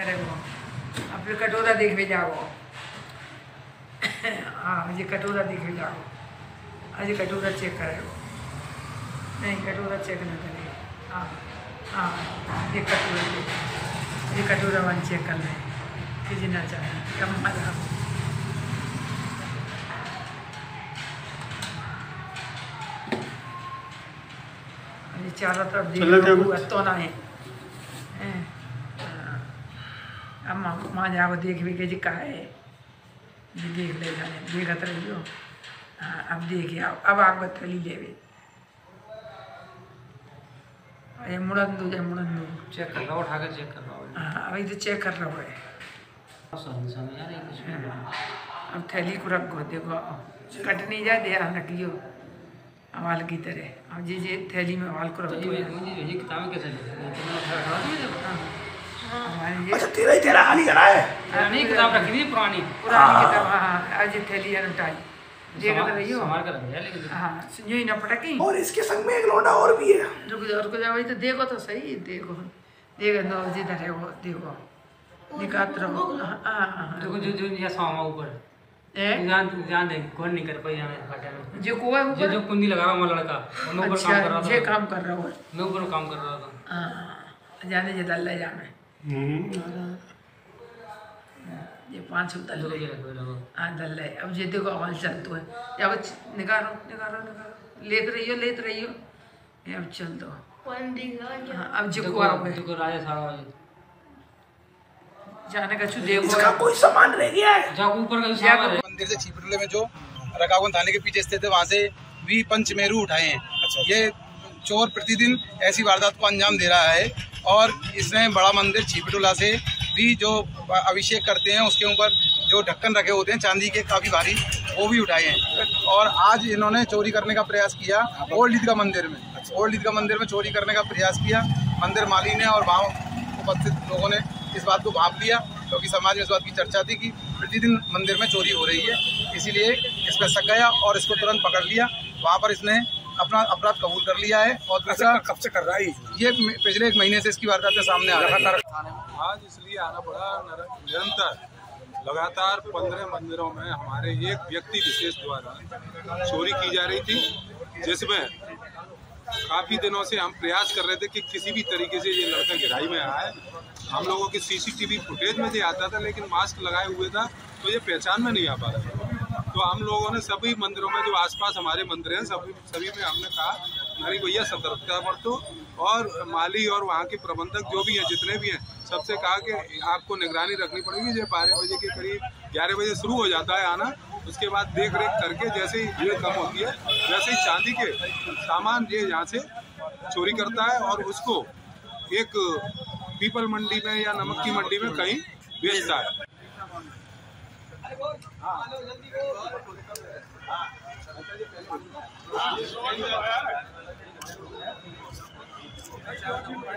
फिर कटोरा देख भी जाओ। हाँ ये कटोरा देख भी जाओ। आज कटोरा चेक करेगो नहीं कटोरा चेक ना करेगा हाँ हाँ ये कटोरा देख ये कटोरा वन चेक कर लें कि जितना चाहे कम मज़ा चारों तरफ़ देख। तो ना है हैं? हाँ। अब माँ जाओ देख भी के जी का है। ये देख ले जाने देखत रहियो। हाँ अब देख आओ अब आग बतली लेवे ये मुड़न दो जे मुड़न दो चेक कर। रहा हूँ उठा कर चेक कर रहा हूँ हाँ अभी तो चेक कर रहा है है अब थैली को रखो देखो कट नहीं जाए ध्यान रखियो। अवाल की तरह। अब जी जी थैली में अवाल को रखो किताबें कैसे अच्छा तेरा ही तेरा हाल ही करा है। पुरानी किताब रखी थी पुरानी पुरानी। हाँ। किताब हाँ हाँ आज थैली है उठाई है लेकिन हाँ सुनियो ही ना पटकी। और इसके संग में एक लौंडा और भी है। रुक जाओ रुक जाओ तो देखो तो सही देखो। देखो नो जिधर है वो देखो। निकात रहो। हाँ हाँ हाँ देखो जो जो ये सामा ऊपर। ए? ध्यान ध्यान दे कौन नहीं कर पाई हमें फाटे में। जो जो ऊपर? जो कुंडी लगा हुआ लड़का मैं ऊपर काम कर रहा अच्छा ये काम कर रहा हूँ मैं ऊपर काम कर रहा था। हाँ जाने जे दल ले जामे ये पाँच दल हाँ दल ले अब ये देखो अवाल चलतो है। अब निकालो निकालो निकालो। लेत रहियो लेत रहियो ये अब चल दो। हाँ अब जो को आओगे देखो राजा साहब जाने का छु देखो इसका कोई सामान रह गया है? ऊपर का सामान मंदिर से छिपटले में जो रकावन थाने के पीछे स्थित है वहाँ से भी पंचमेरु उठाए हैं। ये चोर प्रतिदिन ऐसी वारदात को अंजाम दे रहा है और इसने बड़ा मंदिर छिपटुला से भी जो अभिषेक करते हैं, उसके ऊपर जो ढक्कन रखे होते हैं, चांदी के काफ़ी भारी, वो भी उठाए हैं। और आज इन्होंने चोरी करने का प्रयास किया ओल्ड ईदगाह मंदिर में। ओल्ड ईदगाह मंदिर में चोरी करने का प्रयास किया, मंदिर माली ने और वहाँ उपस्थित लोगों ने इस बात को भाप लिया क्योंकि तो समाज में इस बात की चर्चा थी कि प्रतिदिन मंदिर में चोरी हो रही है, इसीलिए इस पर शक गया और इसको तुरंत पकड़ लिया। वहाँ पर इसने अपना अपराध कबूल कर लिया है और दूसरा कब से कर रहा है ये? पिछले एक महीने से इसकी वारदातें सामने आ रही है। आज इसलिए आना पड़ा। निरंतर लगातार पंद्रह मंदिरों में हमारे एक व्यक्ति विशेष द्वारा चोरी की जा रही थी जिसमें काफ़ी दिनों से हम प्रयास कर रहे थे कि किसी भी तरीके से ये लड़का गिराई में आए हम लोगों के सीसीटीवी फुटेज में ये आता था लेकिन मास्क लगाए हुए था तो ये पहचान में नहीं आ पा रहा था। तो हम लोगों ने सभी मंदिरों में, जो आसपास हमारे मंदिर हैं, सभी सभी में हमने कहा अरे भैया सतर्कता बरतो और माली और वहाँ के प्रबंधक जो भी हैं, जितने भी हैं, सबसे कहा कि आपको निगरानी रखनी पड़ेगी जो बारह बजे के करीब, ग्यारह बजे शुरू हो जाता है आना, उसके बाद देख रेख करके जैसे ही भीड़ कम होती है, वैसे ही चांदी के सामान ये यहाँ से चोरी करता है और उसको एक पीपल मंडी में या नमक की मंडी में कहीं बेचता है। Thank you.